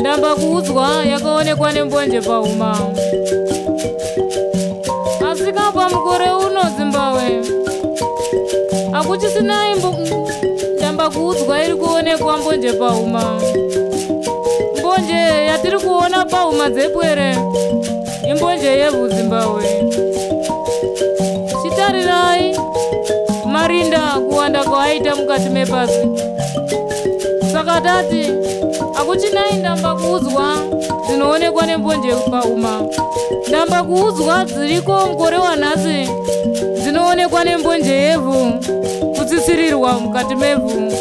ndamba kuudzwa yakaonekwa nembonje pauma asi kapa mukore uno zimbabwe. Akuchisina imbo- ndamba kuudzwa iri kuonekwa mbonje pauma mbonje yatiri kuona pauma dzepwere imbonje yevhu zimbabwe. Chitarirai marinda kuwanda kwaaita mukati mepasi saka tati akuchinai ndamba kuudzwa dzinoonekwa nembonje pauma. Ndamba kuudzwa dziriko mukore wanhasi dzinoonekwa nembonje yevhu kutsisirirwa mukati mevhu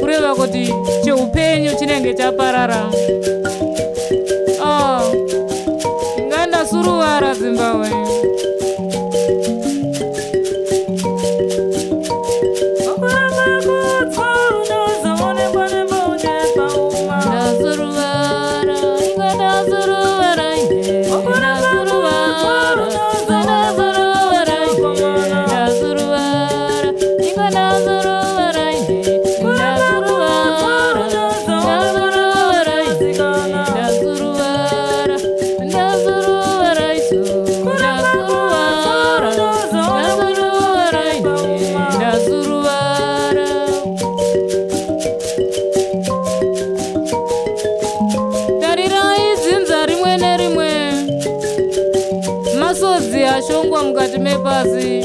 kureva kuti cheupenyu chinenge chaparara. Ah, ngandasuruvara zimbabwe masodzi ashongwa mukati mepasi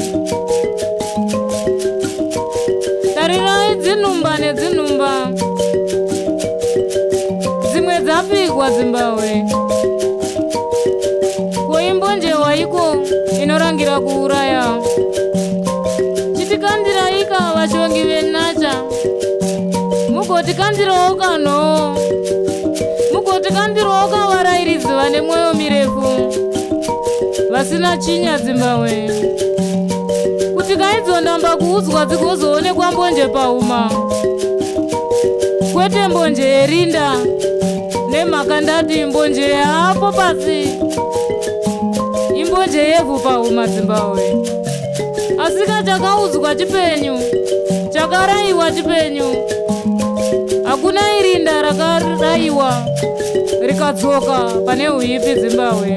tarirai dzinhumba nedzinhumba dzimwe dzapfigwa zimbabwe koimbonje waiko inorangira kuuraya. Chitikandiraika vashongi venacha. Mugotikandirawo kanhoo mugotikandirawo kavarairidzi vane mwoyo mirefu vasina chinya zimbabwe kuti kaidzondamba kuudzwa dzikozoonekwa mbonje pauma. Kwete mbonje yerinda nemhaka ndati mbonje yaapo pasi. Imbonje yevhu pauma zimbabwe asika chakaudzwa chipenyu chakarayiwa chipenyu. Hakuna irinda rakarayiwa rikadzoka pane uipi zimbabwe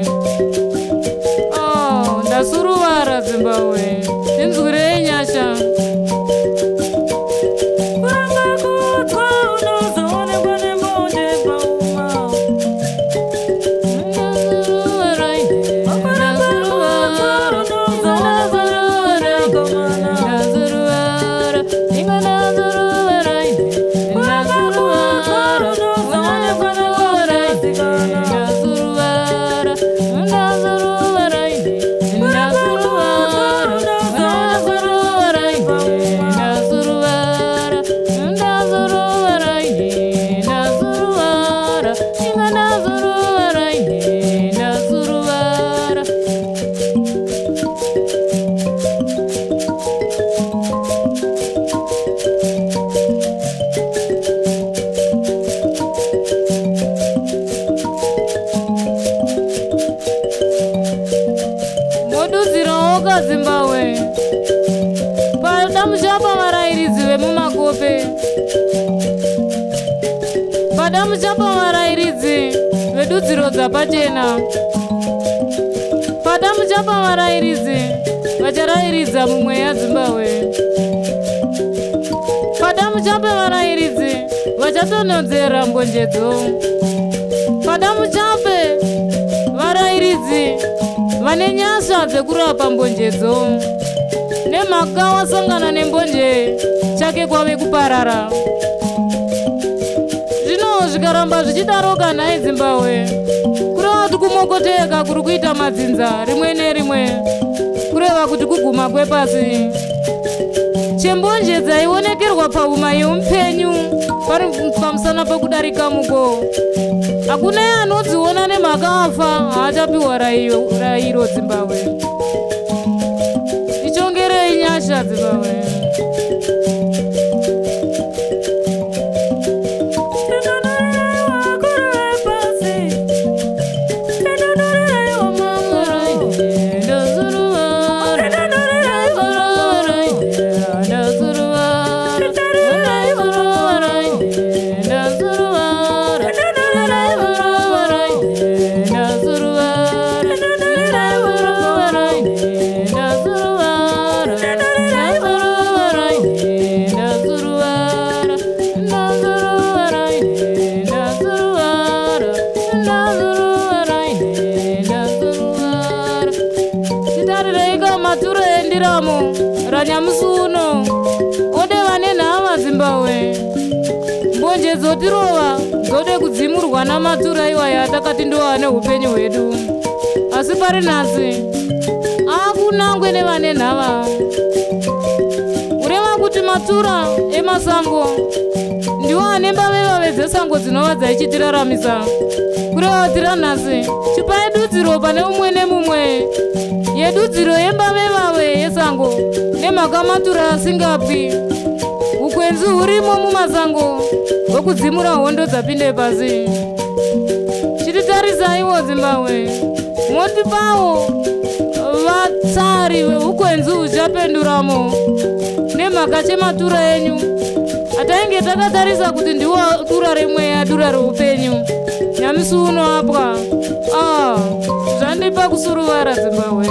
ndasuruvara zimbabwe. Tinzwirei nyasha ko zimbabwe padamuchapa varayiridzi vemumakope padamuchapa varayiridzi vedudziro dzapachena padamuchapa varayiridzi vacharayiridza mumweya zimbabwe. Padamuchape varayiridzi vachatonhodzera mbonjedzo. Padamuchape varayiridzi vane nyasha dzekurapa mbonjedzo nemhaka wasangana nembonje chake kwave kuparara. Zvino zvikaramba zvichidaro kanhai zimbabwe. Kureva kuti kumokoteka kuri kuita madzinza rimwe nerimwe kureva kuti kuguma kwepasi. Chembonje dzaionekerwa pauma yeumpenyu pari pamusana pekudarika muko hakuna anodziona nemhaka afa haachapiwa rayiro zimbabwe. Ichongerei nyasha zimbabwe maturo endiramo ranyamusuno ode vane nhava zimbabwe mbonje dzotirova dzode kudzimurwa namatura iwaya atakati ndova neupenyu hwedu. Asi pari nhasi akunangwe nevane nhava. Kureva kuti matura emasango ndiwo ane mbavevave dzesango dzinova dzaichitiraramisa kureva kuti ranhasi chipai dudziro pane umwe nemumwe nemhaka matura asingapwi ukwenzi hurimo mumasango hwekudzimura hondo dzapinde pasi. Chititarisaiwo zimbabwe motipawo vatsari veukwenzi huchapenduramo. Nemhaka chematura enyu. Hatainge takatarisa kuti ndiwo dura remweya dura reupenyu nyamisi unoapwa ah zvandipa kusuruvara zimbabwe